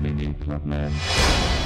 Mini Clubman.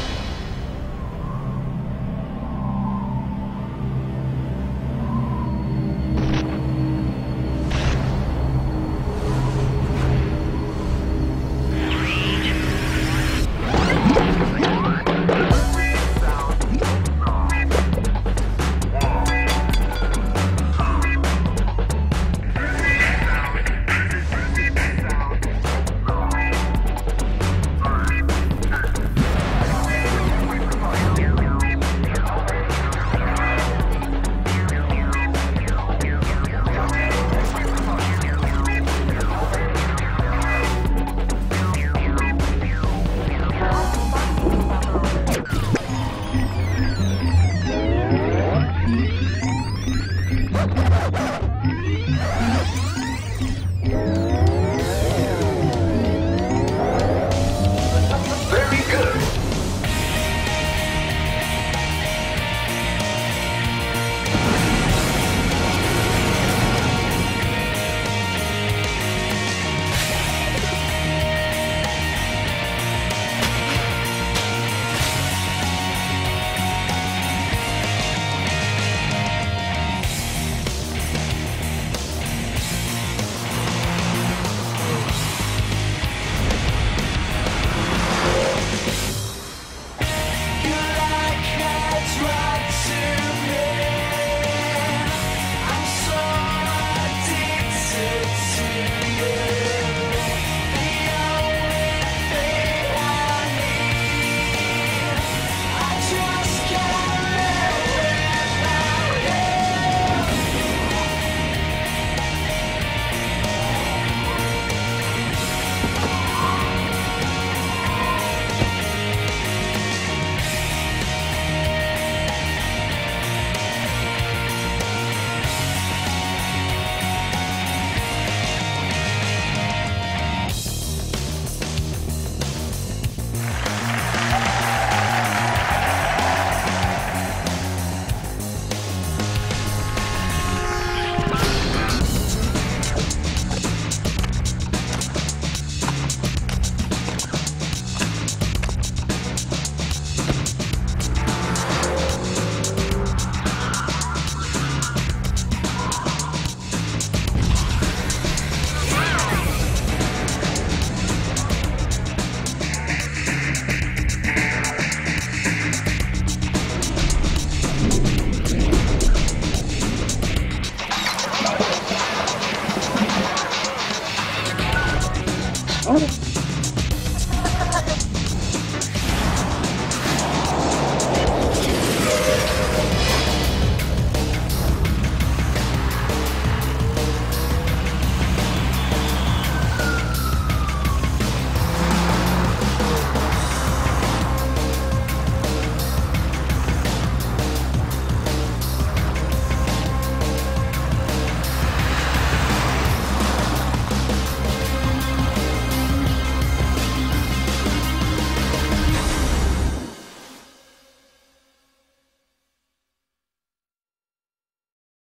Oh.